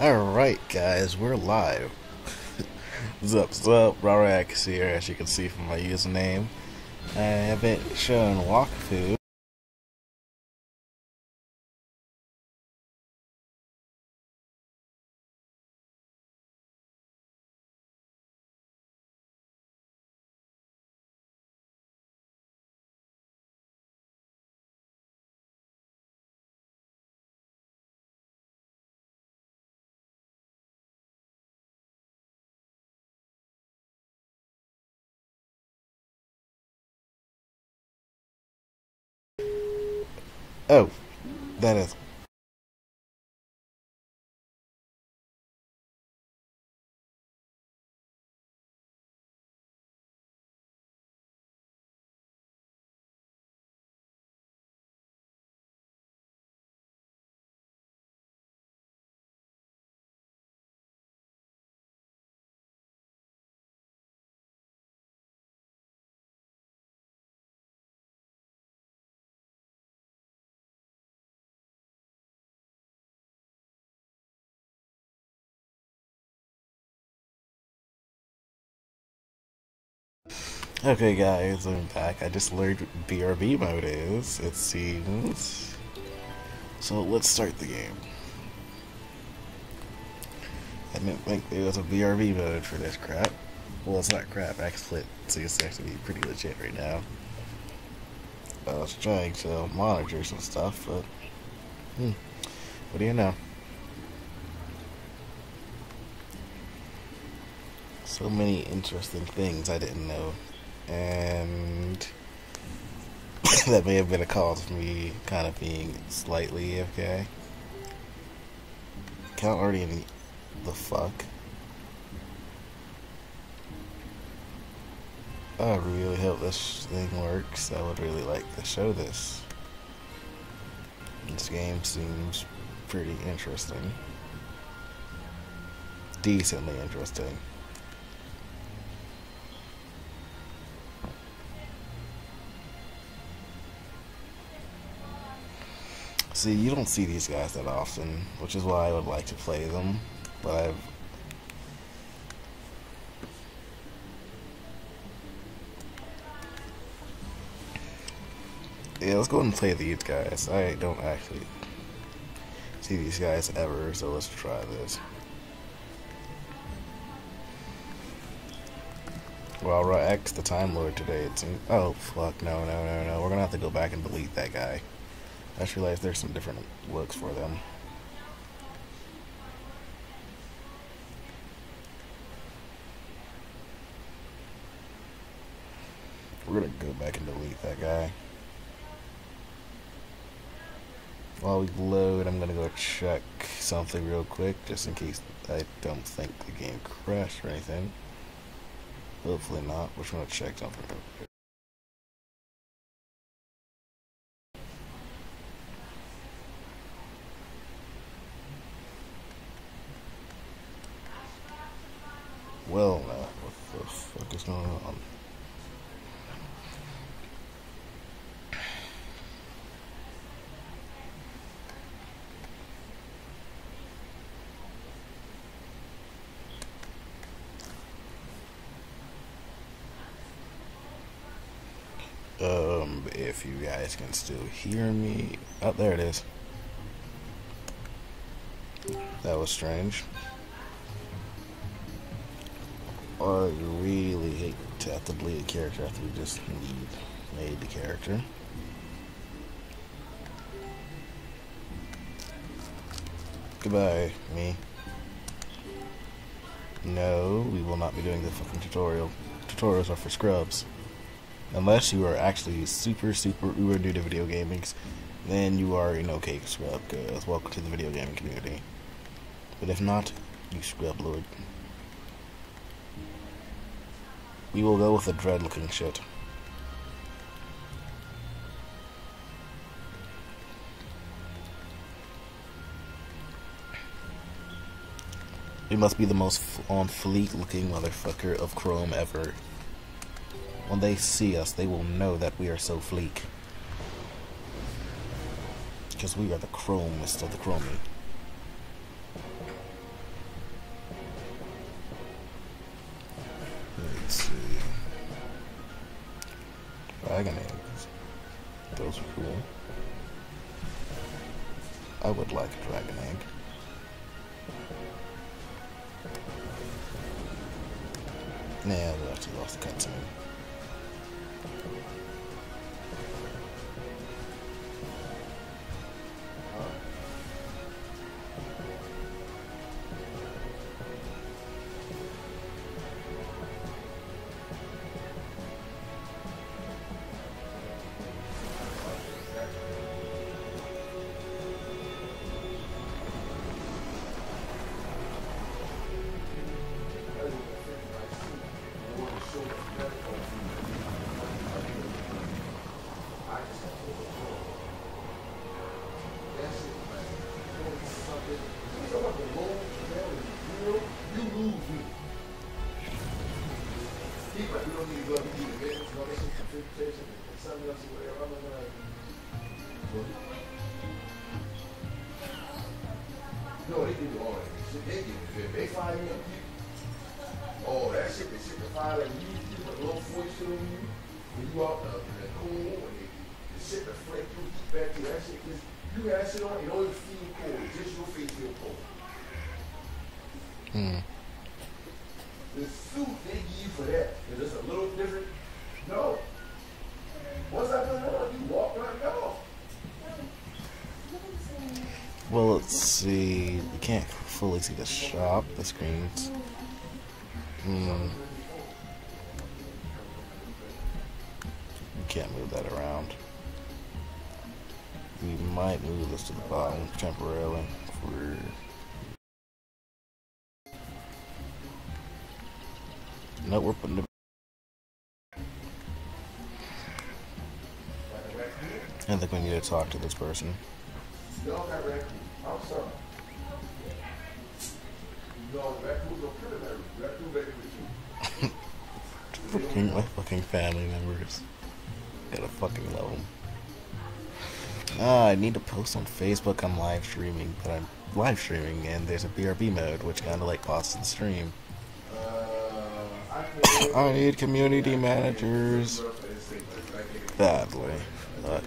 Alright guys, we're live. what's up, what's up? Rarax here, as you can see from my username. I haven't shown Wakfu. Oh, that is Okay guys, I'm back. I just learned what BRB mode is, it seems. So let's start the game. I didn't think there was a BRB mode for this crap. Well, it's not crap, actually it seems to actually be pretty legit right now. I was trying to monitor some stuff, but... Hmm, what do you know? So many interesting things I didn't know and that may have been a cause of me kind of being slightly AFK. Count already in the fuck. I really hope this thing works. I would really like to show this. This game seems pretty interesting. Decently interesting. See, you don't see these guys that often, which is why I would like to play them. But I've Yeah, let's go and play these guys. I don't actually see these guys ever, so let's try this. Well, right, X the Time Lord today, it seems. Oh, fuck, no, no, no, no. We're gonna have to go back and delete that guy. I just realized there's some different looks for them. We're gonna go back and delete that guy. While we load, I'm gonna go check something real quick, just in case I don't think the game crashed or anything. Hopefully not. We're just gonna check something real quick. Well, now, what the fuck is going on? Um, if you guys can still hear me. Oh, there it is. That was strange. I really hate to have to delete a character after you just made the character. Goodbye, me. No, we will not be doing the fucking tutorial. Tutorials are for scrubs. Unless you are actually super, super uber new to video gaming, then you are an okay scrub, cause welcome to the video gaming community. But if not, you scrub lord. We will go with a dread looking shit. We must be the most on fleek looking motherfucker of Chrome ever. When they see us, they will know that we are so fleek. Because we are the chromest of the chromie. I would like a dragon egg. Nah, we actually lost the cutscene. No, they do all that shit. They give it. They fire up. Oh, that shit, the shit, the fire you, you a little shit on you. When you out in that cool, when they, the shit, the flake you back to. Cause you got shit on, it even feel cold. Just your face feel cold. Hmm. The suit they give you for that is just a little different. No. Once I put on, you walk right off. Well, let's see. You can't fully see the shop, the screens. Hmm. You can't move that around. We might move this to the bottom temporarily for. No, we're putting. I think we need to talk to this person. Y'all got. I'm sorry. No, raccoons don't kill them. Raccoon baby with you. fucking my fucking family members. Gotta fucking love them. Ah, I need to post on Facebook. I'm live streaming, but I'm live streaming, and there's a BRB mode, which kind of like pauses the stream. Uh, I I need community managers badly. Fuck.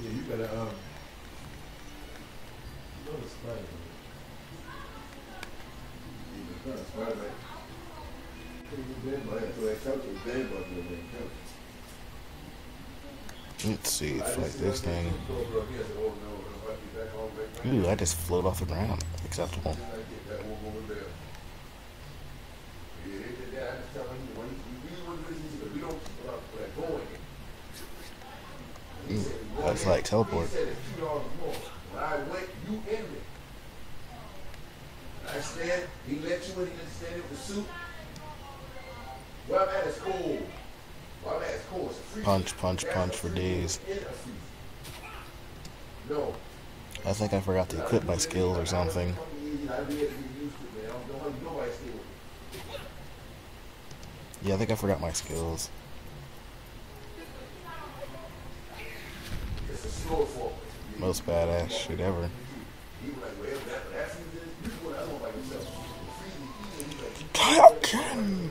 Yeah, you better, um, you know the spider. You know the spider, man. Bed bug, so that couch was bed bug in that couch. Let's see, if like this thing. Said, oh. Ooh, I just float off the ground. Acceptable. Said, "Go That's like teleport. Said I stand, he let you in, he you stand in. It's a freezer. Punch, punch, punch for days. I think I forgot to equip my skills or something. Yeah, I think I forgot my skills. Most badass shit ever. Kaioken!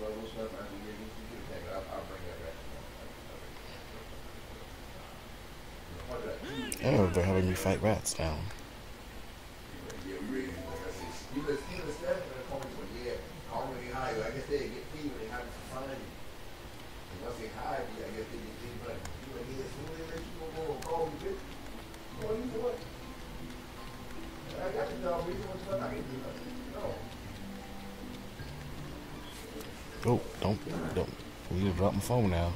level stuff. I didn't get into the thing. I'll, I'll bring that back. What did I do? Oh, they're having me fight rats now. We Oh, don't, don't. Need to drop my phone now.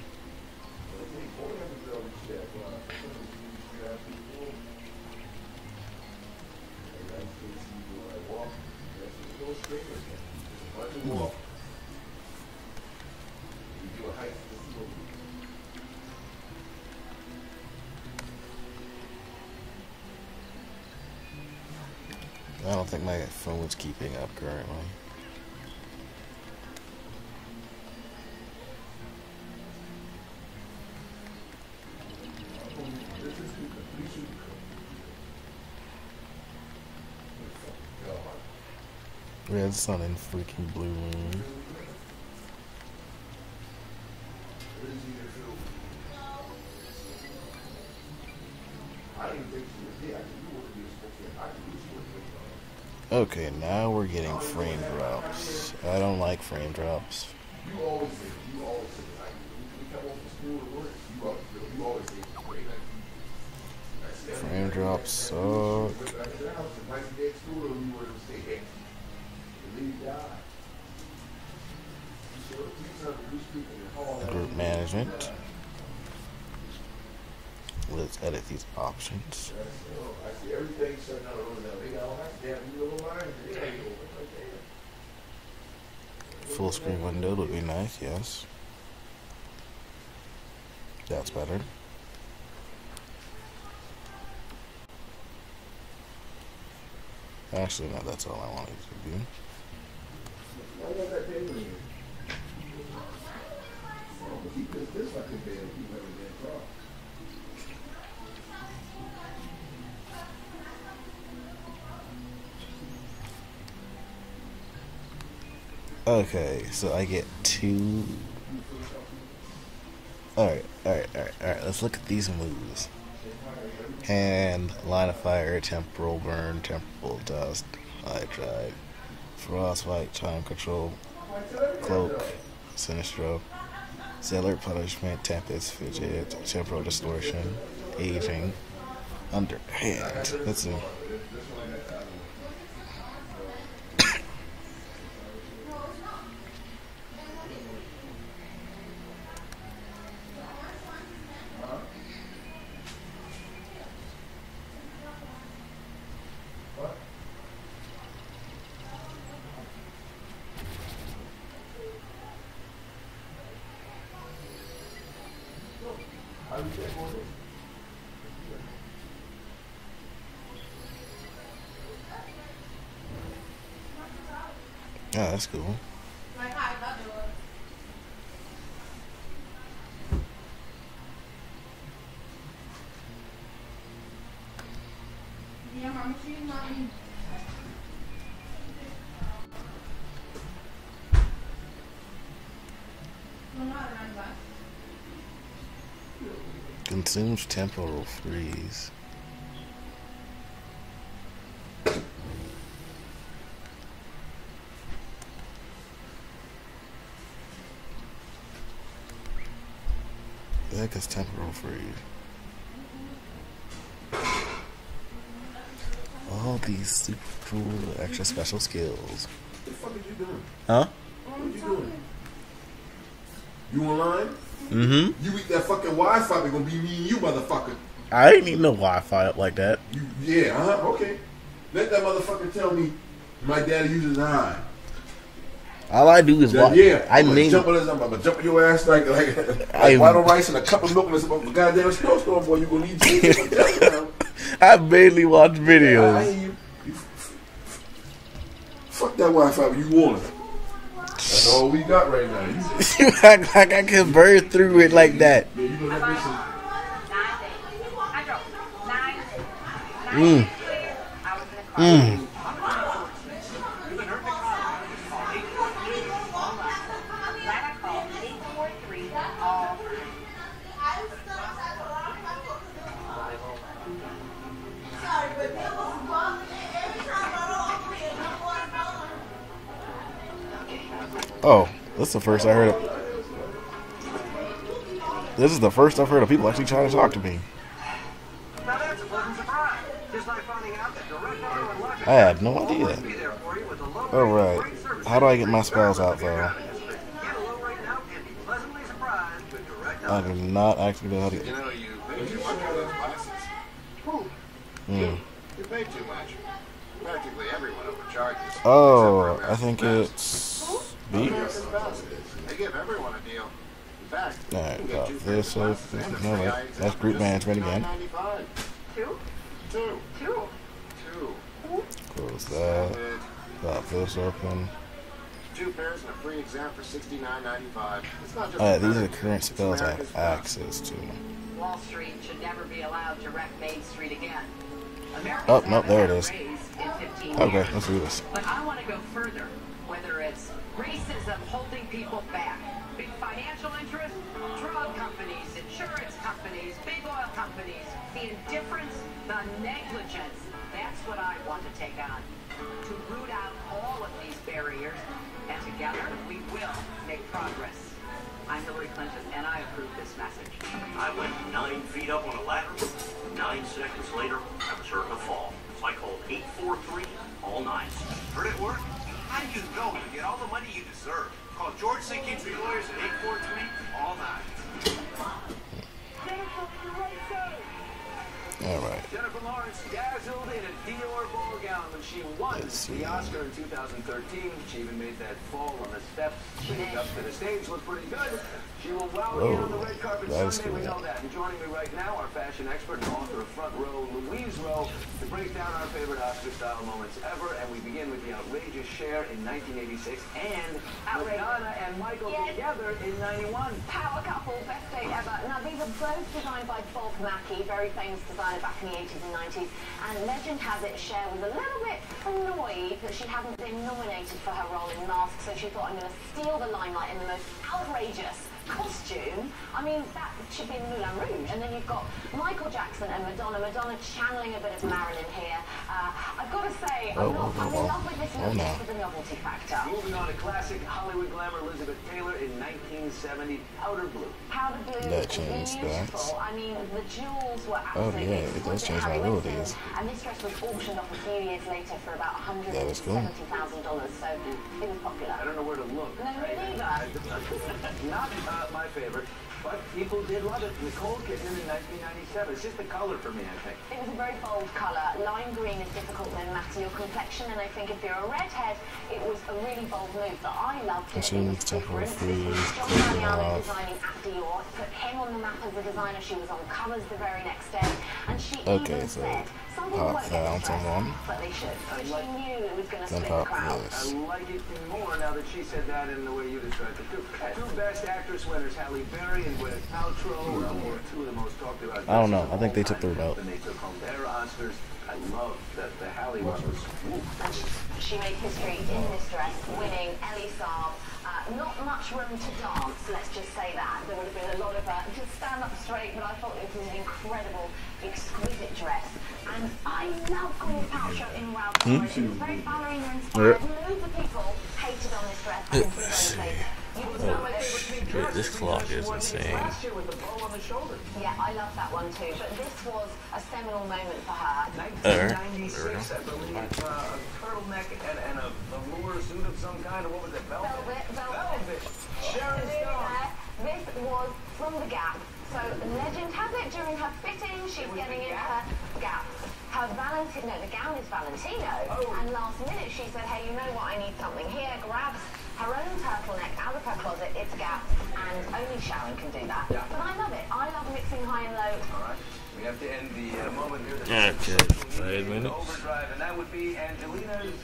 Ooh. I don't think my phone's keeping up currently. Red sun and freaking blue moon. Okay, now we're getting frame drops. I don't like frame drops. You always say, and Let's edit these options. Full screen window would be nice, yes. That's better. Actually, no, that's all I wanted to do. I got that paper in here. Oh, but he put this a bed, he never did talk. Okay, so I get two. Alright, alright, alright, alright. Let's look at these moves. Hand, line of fire, temporal burn, temporal dust, high drive, frostbite, time control, cloak, sinistro, zealot punishment, tempest, fidget, temporal distortion, aging, underhand. Let's see. Yeah, that's cool. Yeah, mom, she's not in. Well, not around bus. Consumes temporal freeze. The heck is temporal freeze? All these super cool extra special skills. What the fuck are you doing? Huh? What are you doing? You online? Mm-hmm. You eat that fucking Wi-Fi, they're gonna be me and you, motherfucker. I ain't need no Wi-Fi up like that. You, yeah, uh-huh, okay. Let that motherfucker tell me my daddy uses nine. All I do is Then, watch. yeah, I mean, jump on this, I'm gonna jump on your ass like like, like I- white on rice and a cup of milk and a goddamn snowstorm, boy. You gonna need Jesus. I'm telling you now. I barely watch I videos. you. You Fuck that Wi-Fi, you want it. That's all we got right now. You, you act like I can burn through it like that. yeah, you Oh, this is the first I heard of. This is the first I've heard of people actually trying to talk to me. Now that's a pleasant surprise. Just like finding out that Direct Auto and Lucky I had no idea. be there for you with a low All rate, right. great service How do I get my spells out though? I do not actually know how to. You know, you pay too much for those glasses. Whew. Mm. You pay too much. Practically everyone overcharges. Oh, I think it's. They give everyone a deal. In fact, Alright, you can get got this pairs of up. glasses and a No, free that's group management again. $69.95. Two? Two. Two? Two. Close that. Good. Got this open. Two pairs and a free exam for $69.95. It's not just Alright, these are the current it's spells I have access to. Wall Street should never be allowed to wreck Main Street again. Americans Oh, no, there it had a is. raise in 15 Okay, let's do this. But I want to go further, whether it's racism holding people back, big financial interests, drug companies, insurance companies, big oil companies, the indifference, the negligence. That's what I want to take on. To root out all of these barriers, and together we will make progress. I'm Hillary Clinton, and I approve this message. I went nine feet up on a ladder. Nine seconds later, I was hurt in a fall. So I called 843 all nines. Heard it work? George St. see. the Oscar in 2013. She even made that fall on the steps leading up to the stage look pretty good. She will wow you on the red carpet that is Sunday, we know that. And joining me right now, our fashion expert and author of Front Row, Louise Rowe, to break down our favorite Oscar-style moments ever. And we begin with the outrageous Cher in 1986 and Outrageous. Madonna and Michael Yes. together in 91. Power couple, best date ever. Now, these are both designed by Bob Mackie, very famous designer back in the 80s and 90s. And legend has it Cher was a little bit annoyed that she hadn't been nominated for her role in Mask, so she thought, I'm going to steal the limelight in the most outrageous costume. I mean, that should be in Moulin Rouge. And then you've got Michael Jackson and Madonna. Madonna channeling a bit of Marilyn here. Uh, I've got to say, I'm, Oh, not, oh, I'm in oh. love with this Oh, look just for the novelty factor. Moving on to classic Hollywood glamour Elizabeth Taylor in 1970, Powder Blue. Powder blue, That changed beautiful. that. I mean, the jewels were absolutely Oh, yeah, it does exquisite. change Harry my Winston, abilities. And this dress was auctioned off a few years later for about That was cool. $170,000, so it was popular. I don't know where to look. No, me neither. Not uh, my favorite, but people did love it. Nicole Kidman in 1997. It's just the color for me, I think. It was a very bold colour. Lime green is difficult no matter your complexion, and I think if you're a redhead, it was a really bold move that I loved. It. It was temporary different. This was John clean Galliano designing at Dior. Put him on the map as a designer. She was on covers the very next day, and she Okay, even so said, some people pop won't fountain one. but they should. But she knew it was going to Then pop crowd. this. I like it more now that she said that in the way you described it, too. Two Best Actress winners, Halle Berry and Gwyneth Paltrow, were two of the most talked about I don't know. I think they took the remote. When they took home their Oscars, I love that the Halle one was. She made history in this dress, winning Elie Saab. Uh, not much room to dance, let's just say that. There would have been a lot of uh, just stand up straight, but I thought it was an incredible, exquisite dress. And I love Gwyneth Paltrow in Ralph Lauren. She was very ballerina inspired. Loads of people hated on this dress. I didn't see those things. You would know it. Dude, this clock is insane. Last year with the bow on the shoulder. Yeah, I love that one too. But this was a seminal moment for her. 1996, I believe, uh, turtleneck and, and a velour suit of some kind, what was it, velvet? Velvet, velvet. Velvet. Sharon Stone. This was from the Gap. So legend has it during her fitting, she's was getting in her Gap. Her Valentino, no, the gown is Valentino. Oh. And last minute she said, hey, you know what, I need something here. Grabs her own turtleneck out of her closet, it's Gap, and only Sharon can do that. Yeah. But I love it. I love mixing high and low. All right. We have to end the uh, moment here. Okay, five minutes. Overdrive, and that would be Angelina's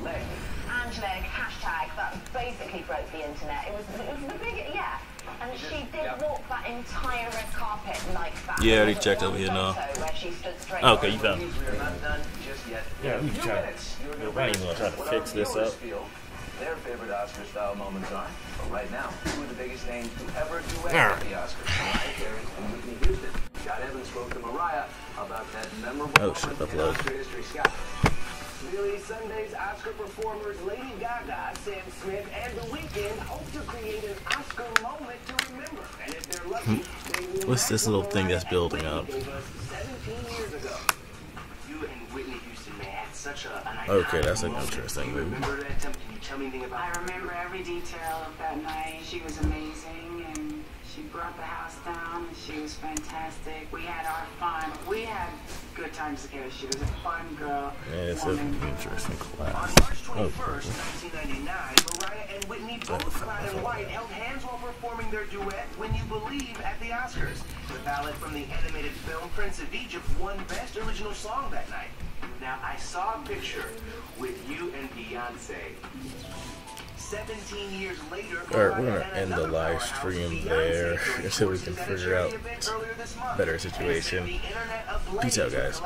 leg. Angela hashtag that basically broke the internet. It was, it was the big, yeah. And she did Yeah. walk that entire red carpet like that. Yeah, I already checked over here now. photo Where she stood straight Okay, you found it. We are not done just yet. Yeah, we Few try- minutes. You're Yeah, gonna gonna try to fix this up. Feel their favorite Oscar-style moments are. But right now, two of the biggest names to ever duet Yeah. at the Oscars: Mariah Carey and Whitney Houston. Scott Evans spoke to Mariah about that memorable Oh, moment shit, in upload. Oscar history. Scott. Really, Sunday's Oscar performers Lady Gaga, Sam Smith, and The Weeknd hope to create an Oscar moment to remember. And if they're lucky, hmm. they What's this little thing that's building up? Whitney gave us 17 years ago. You and Whitney Houston, man, had such a, an Okay, that's an moment. interesting Do movie. remember that? Tell me- Can you tell me anything about I remember every detail of that night. She was amazing, and she brought the house down. And she was fantastic. We had our fun. We had good times together. She was a fun girl. Yeah, it's a woman. interesting On class. March Oh, 21st, 1999, Mariah and Whitney, both clad in white, held hands while performing their duet "When You Believe" at the Oscars. The ballad from the animated film Prince of Egypt won Best Original Song that night. Now, I saw a picture with you and Beyonce. 17 years later, Alright, we're gonna end the live stream there until we can figure out event earlier this month better situation. Peace out, guys.